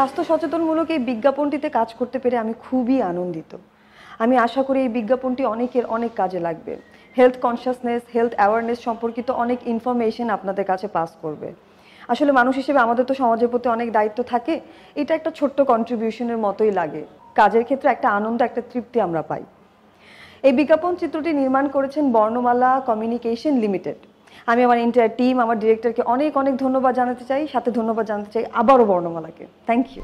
স্বাস্থ্য সচেতনমূলক এই বিজ্ঞাপনটিতে কাজ করতে পেরে আমি খুবই আনন্দিত। আমি আশা করি এই বিজ্ঞাপনটি অনেকের অনেক কাজে লাগবে। হেলথ কনসিয়াসনেস হেলথ অ্যাওয়ারনেস সম্পর্কিত অনেক ইনফরমেশন আপনাদের কাছে পাস করবে। আসলে মানুষ হিসেবে আমাদের তো সমাজের প্রতি অনেক দায়িত্ব থাকে, এটা একটা ছোট্ট কন্ট্রিবিউশনের মতোই লাগে। কাজের ক্ষেত্রে একটা আনন্দ, একটা তৃপ্তি আমরা পাই। এই বিজ্ঞাপন চিত্রটি নির্মাণ করেছেন বর্ণমালা কমিউনিকেশন লিমিটেড। আমি আমার এন্টায়ার টিম আমার ডিরেক্টরকে অনেক অনেক ধন্যবাদ জানাতে চাই, সাথে ধন্যবাদ জানাতে চাই, আবারও বর্ণমালাকে। Thank you